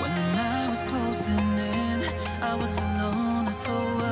When the night was closing in, I was alone and so